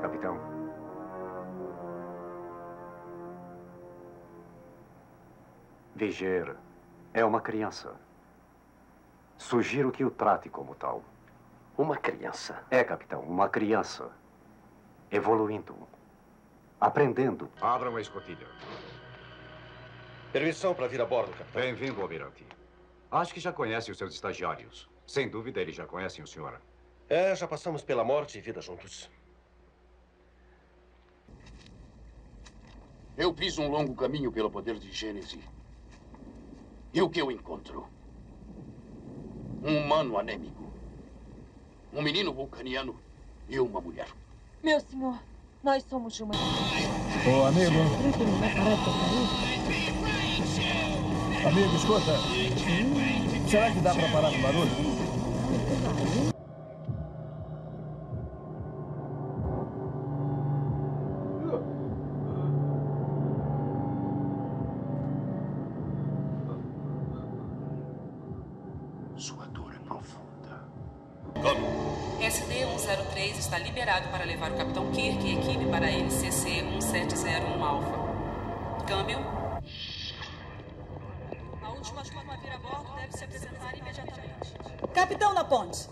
capitão. Vigier é uma criança. Sugiro que o trate como tal. Uma criança? É, capitão, uma criança. Evoluindo. Aprendendo. Abram a escotilha. Permissão para vir a bordo, capitão. Bem-vindo, almirante. Acho que já conhece os seus estagiários. Sem dúvida, eles já conhecem o senhor. É, já passamos pela morte e vida juntos. Eu fiz um longo caminho pelo poder de Gênese. E o que eu encontro? Um humano anêmico. Um menino vulcaniano e uma mulher. Meu senhor, nós somos de uma... Ô, amigo. Amigo, escuta. Será que dá pra parar com o barulho? SD-103 está liberado para levar o Capitão Kirk e equipe para a NCC-1701 Alpha. Câmbio. A última turma a vir a bordo deve se apresentar imediatamente. Capitão na ponte.